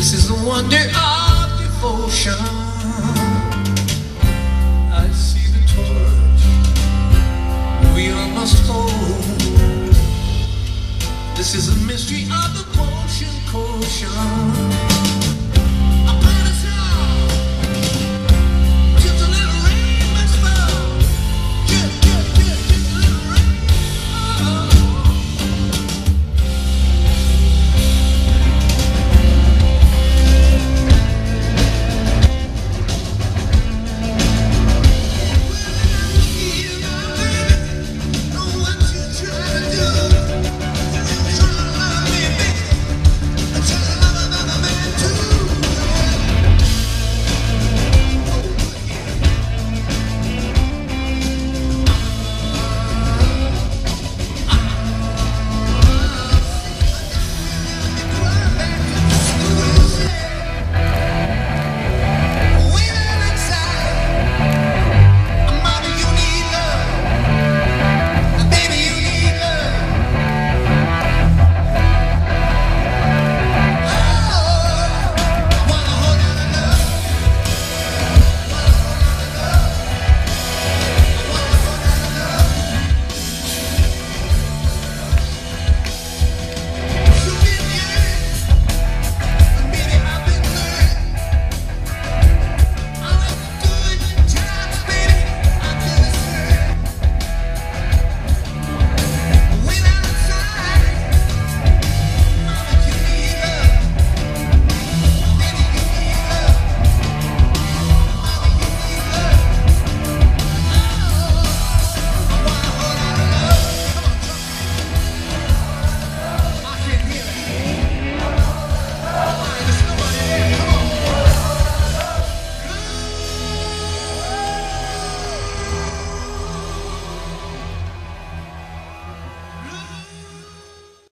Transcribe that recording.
This is the wonder of devotion. I see the torch we all must hold. This is the mystery of the motion, quotient.